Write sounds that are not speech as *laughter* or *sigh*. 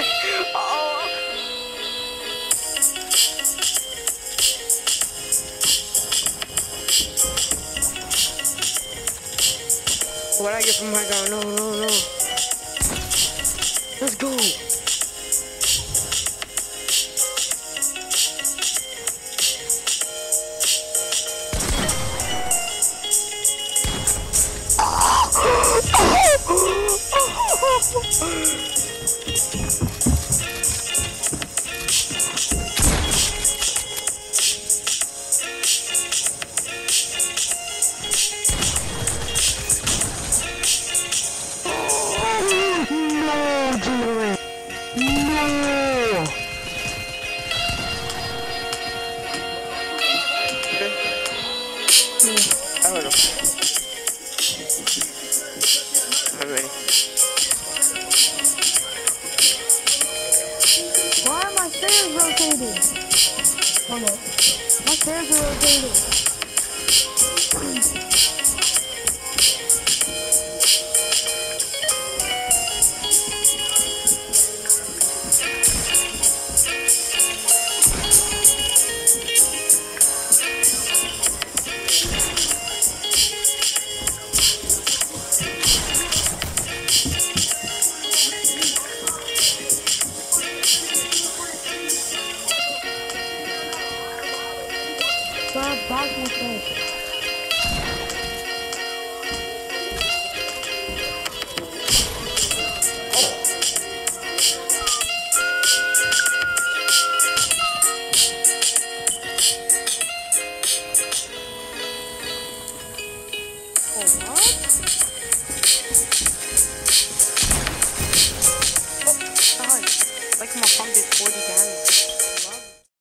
oh. What I get from my guy? No, no, no. Let's go. Oh! *laughs* Why are my stairs rotating? Hold on. My stairs are rotating. Oh, what? Oh, God. Like my pump did 40 damage.